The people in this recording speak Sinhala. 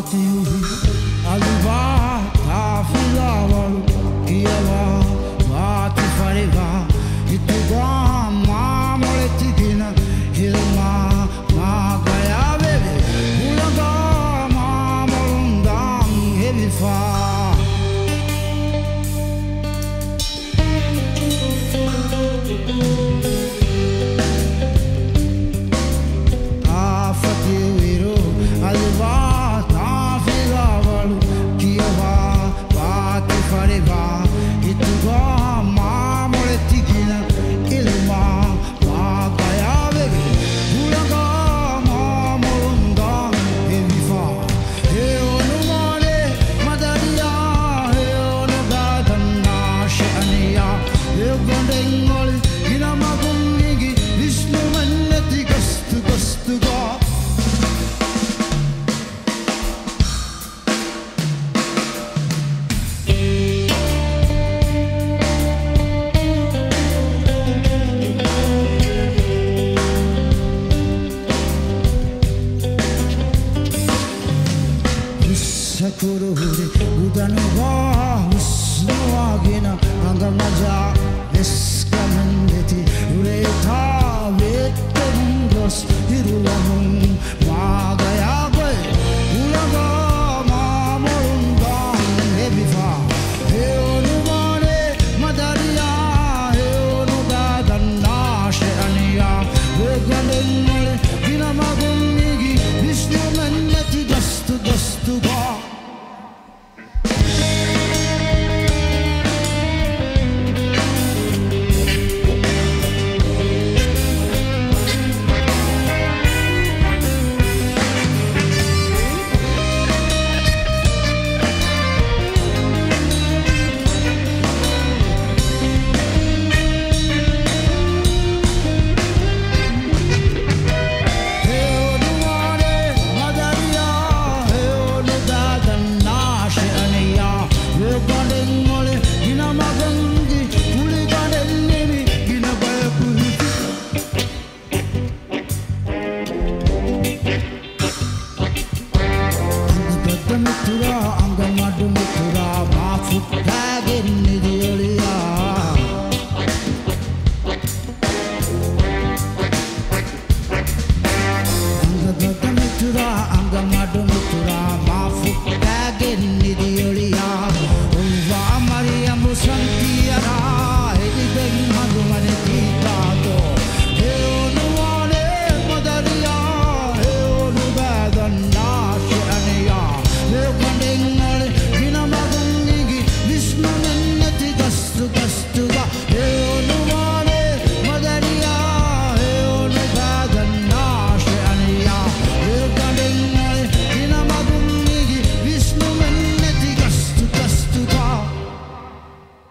不掉了。සැකුරුහුරි උදනුවා හුස්නුවාගෙන අඟමජා වෙස්ස